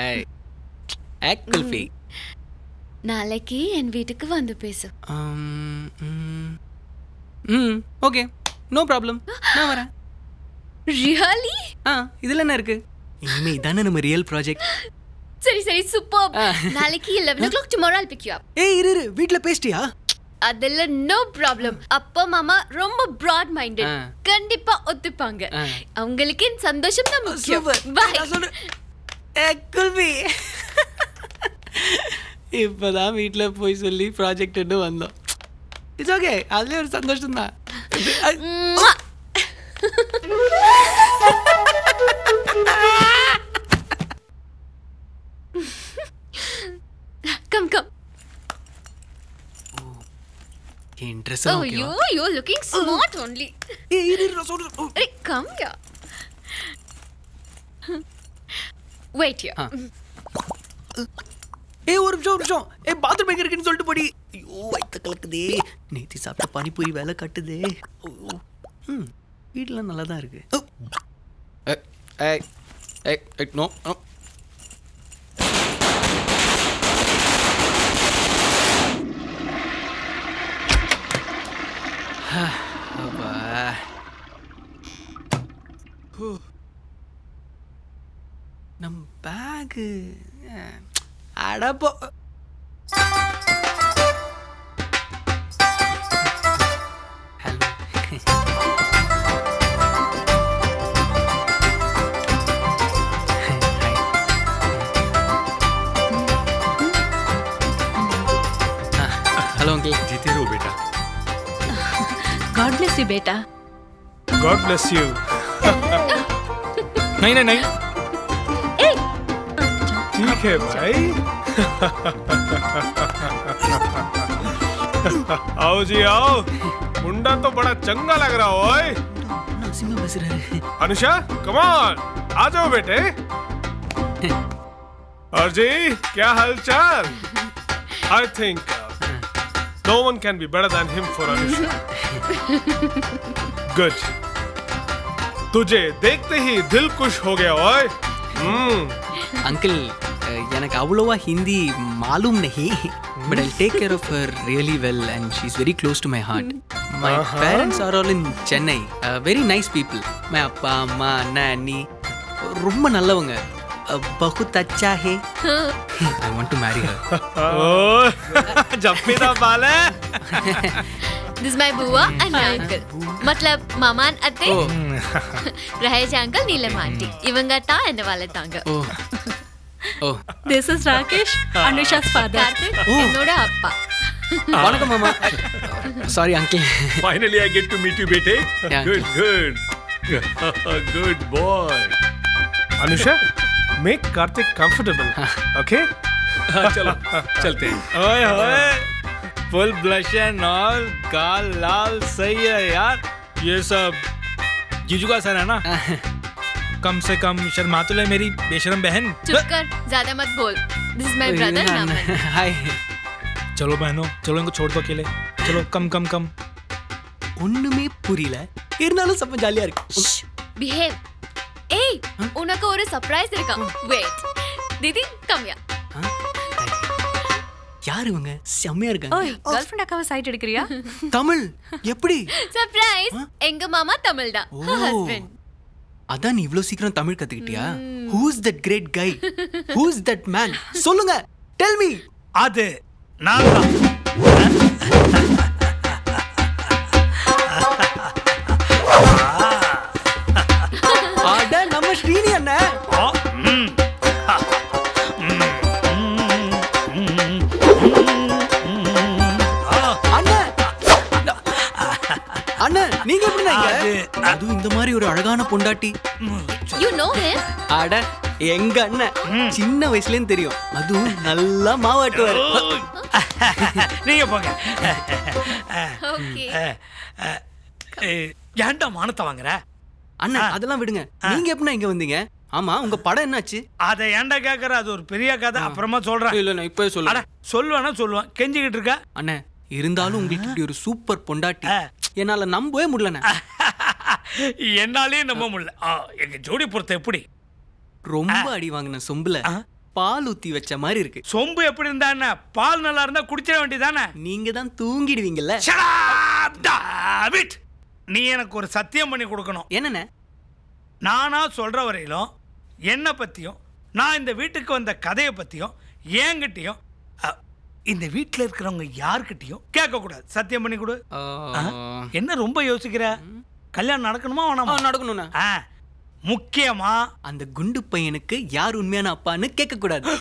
ஏய் ஏக் குல்ஃபி நாளைக்கு என் வீட்டுக்கு வந்து பேசு. ம் ஓகே நோ ப்ராப்ளம் நான் வரேன். ரியலி ஆ இதுல என்ன இருக்கு? இனிமே இதானே நம்ம ரியல் ப்ராஜெக்ட் சரி சரி சூப்பர் நாளைக்கு 11 o'clock tomorrow I'll pick you up. ஏய் இரு இரு. வீட்ல பேசிட்டியா? அதெல்லாம் நோ ப்ராப்ளம் அப்பா மாமா ரொம்ப ப்ராட் மைண்டட். கண்டிப்பா ஒத்துப்பாங்க. அவங்களுக்கு சந்தோஷம் தான் முக்கியம். Super. பை நான் சொல்றேன். ஏக் குல்ஃபி இப்பதான் வீட்ல போய் சொல்லி ப்ராஜெக்ட் வந்தோம். இட்ஸ் ஓகே அதுலயே ஒரு சந்தோஷம் தான். Come come N dress Oh, you you're looking smart only. ஏய் இரு இரு, நான் சொல்றேன் ஓ. Hey, come here. Wait here. ஏய் ஒரு நிமிஷம் ஒரு நிமிஷம் ஏய் பாத்ரூம் எங்க இருக்குன்னு சொல்லிட்டு போடி ஐயோ வயித்த கலக்குதே நேத்தி சாப்பிட்ட பானிபூரி வேலை கட்டுதே ஐயோ. ம் வீட்டில் நல்லா தான் இருக்கு ஓ. ஏய், ஏய் ஏய் ஏய் நோ 하, 후. 넌 바그 알아보. हलोंगे जीते गॉड ब्लेस यू बेटा। गॉड ब्लेस यू नहीं नहीं नहीं। ठीक है भाई। आओ जी आओ। मुंडा तो बड़ा चंगा लग रहा हो ओए। नरसिम्हा बस रहे अनुषा कमान आ जाओ बेटे। और जी क्या हालचाल? I think no one can be better than him for Anusha good तुझे देखते ही दिल खुश हो गया ओए हम्म अंकल எனக்கு அவ்வளோவா ஹிந்தி மாலூம் நஹி but I take care of her really well and she is very close to my heart my parents are all in Chennai very nice people my அப்பா அம்மா அண்ணன் அண்ணி ரொம்ப நல்லவங்க Uh, बहुत अच्छा है I want to marry her ओ जप्पीदा बाल है This is my buwa and my uncle. मतलब மாமா and அத்தை ஓ ரஹேஷ் அங்கிள் நீலம் ஆண்டி இவங்க தான் என்ன வளர்த்தாங்க oh oh this is Rakesh Anusha's father Karthik oh. என்னோட அப்பா வணக்கம் மாமா sorry uncle Finally, I get to meet you, bete. Yeah, good, good. good boy. Anusha, make Karthik comfortable. Okay? चलो चलते हैं ओए ओए फुल ब्लश एंड ऑल गाल लाल सही है यार ये सब जीजू का असर है ना कम से कम शर्मा तो ले मेरी बेशरम बहन चुप कर ज्यादा मत बोल this is my brother Naman hi चलो बहनों चलो इनको छोड़ दो अकेले चलो कम कम कम ஒண்ணுமே புரியல இருந்தாலும் செம்ம ஜாலியா இருக்கு பிஹேவ் ஏய் உனக்கு ஒரு சர்ப்ரைஸ் இருக்கா வெயிட் दीदी கம் யா யார் இவங்க செம்மையா இருக்காங்க ओए गर्लफ्रेंड அக்காவை சைட் எடுக்கறியா தமிழ் எப்படி சர்ப்ரைஸ் எங்க மாமா தமிழ் தான் ஓ. ஹஸ்பண்ட் அதான் நீ இவ்ளோ சீக்கிரம் Tamil கத்துக்கிட்டியா who's that great guy who's that man சொல்லுங்க டெல் மீ அது நான் தான் எப்படி அது அதுவும் இந்த மாதிரி ஒரு அழகான பொண்டாட்டி யூ நோ ஹிம் அட எங்க அண்ணன் சின்ன வயசுலயும் தெரியும் அதுவும் நல்லா மாவாட்டுவாரு நீங்க போங்க ஏன்டா மானத்தை வாங்குற அண்ணன் அதெல்லாம் விடுங்க நீங்க எப்படி இங்க வந்தீங்க ஆமா உங்க படம் என்னாச்சு அதை ஏன்டா கேக்குற அது ஒரு பெரிய கதை அப்புறமா சொல்றேன் இல்ல நான் இப்பவே அட சொல்லுறேன் சொல்லுவேனா சொல்லுவேன் கெஞ்சிக்கிட்டு இருக்க அண்ணன் இருந்தாலும் உங்களுக்கு இப்படி ஒரு சூப்பர் பொண்டாட்டி. என்னால நம்பவே முடியலண்ணே. என்னாலே நம்ப முடியல. எங்க ஜோடி பொறுத்த எப்படி? ரொம்ப அடி வாங்கின சொம்புல. பால் ஊத்தி வச்ச மாதிரி இருக்கு. சொம்பு எப்படி இருந்தா பால் நல்லா இருந்தா குடிச்சிட வேண்டியதானே நீங்க தான் தூங்கிடுவீங்கல்ல. நீ எனக்கு ஒரு சத்தியம் பண்ணி கொடுக்கணும். என்னண்ணே? நானா சொல்ற வரையிலும் என்னை பத்தியும் நான் இந்த வீட்டுக்கு வந்த கதையை பத்தியும் என்கிட்டயும் இந்த வீட்டில் இருக்கிறவங்க யார்கிட்டயும் கேட்கக்கூடாது. சத்தியம் பண்ணி கொடு? என்ன ரொம்ப யோசிக்கிற? கல்யாணம் நடக்கணுமா வேணாமா? நடக்கணும்ண்ணா. முக்கியமா அந்த குண்டு பையனுக்கு யார் உண்மையான அப்பான்னு கேட்க கூடாது